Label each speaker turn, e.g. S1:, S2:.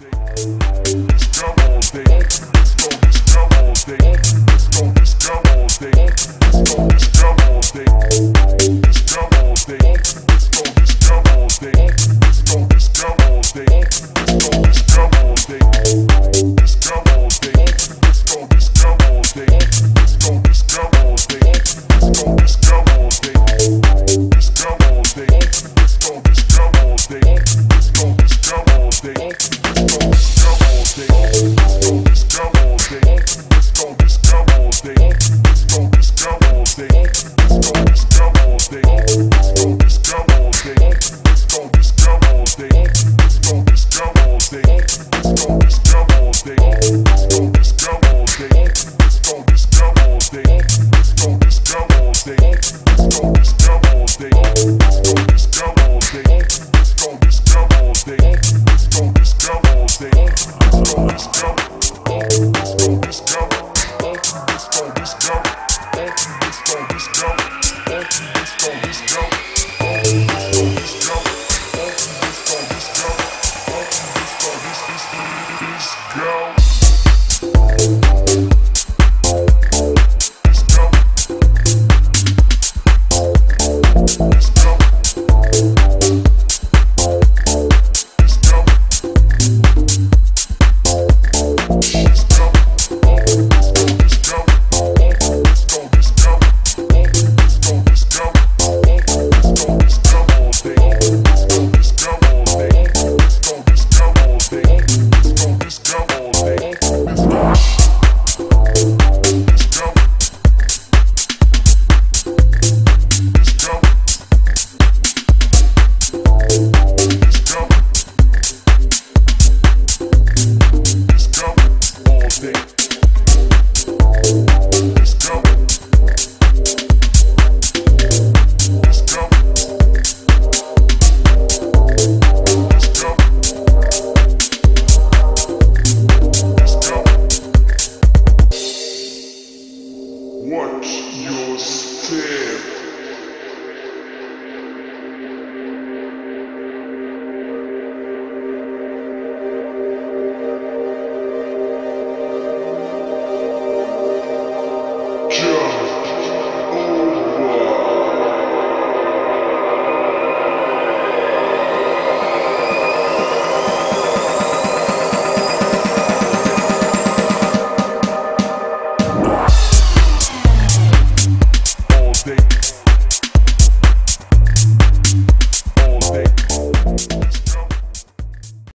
S1: Disco all day, disco, disco all day, disco Let's go. Let's. Watch your step.